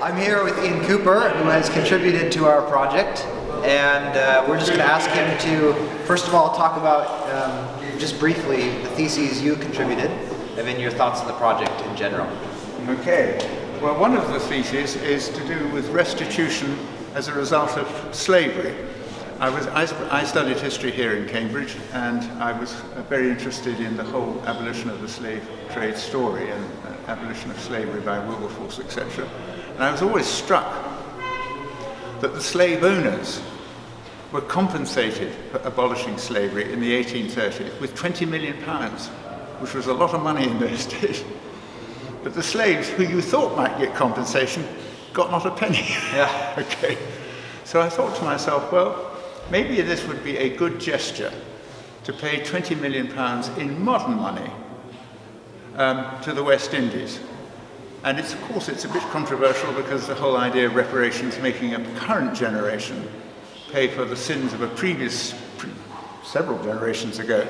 I'm here with Ian Cooper, who has contributed to our project, and uh, we're just going to ask him to, first of all, talk about um, just briefly the theses you contributed, and then your thoughts on the project in general. Okay. Well, one of the theses is to do with restitution as a result of slavery. I, was, I, I, studied history here in Cambridge and I was uh, very interested in the whole abolition of the slave trade story and uh, abolition of slavery by Wilberforce, etc. And I was always struck that the slave owners were compensated for abolishing slavery in the 1830s with 20 million pounds, which was a lot of money in those days. But the slaves who you thought might get compensation got not a penny. Yeah. okay. So I thought to myself, well, maybe this would be a good gesture to pay 20 million pounds in modern money um, to the West Indies. And it's, of course, it's a bit controversial because the whole idea of reparations making a current generation pay for the sins of a previous, pre several generations ago,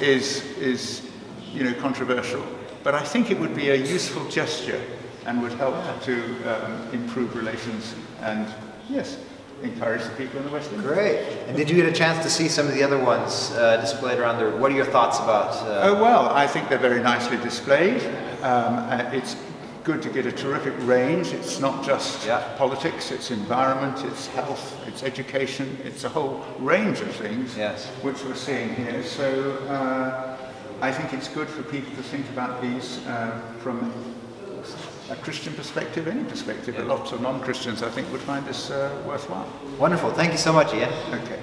is, is, you know, controversial. But I think it would be a useful gesture and would help to um, improve relations and, yes, encourage the people in the West Indies. Great. And did you get a chance to see some of the other ones uh, displayed around there? What are your thoughts about? Uh... Oh, well, I think they're very nicely displayed. Um, uh, it's good to get a terrific range. It's not just yeah. politics, it's environment, it's health, it's education, it's a whole range of things yes. which we're seeing here. So uh, I think it's good for people to think about these uh, from Christian perspective, any perspective, but lots of non-Christians I think would find this uh, worthwhile. Wonderful. Thank you so much, Ian. Okay.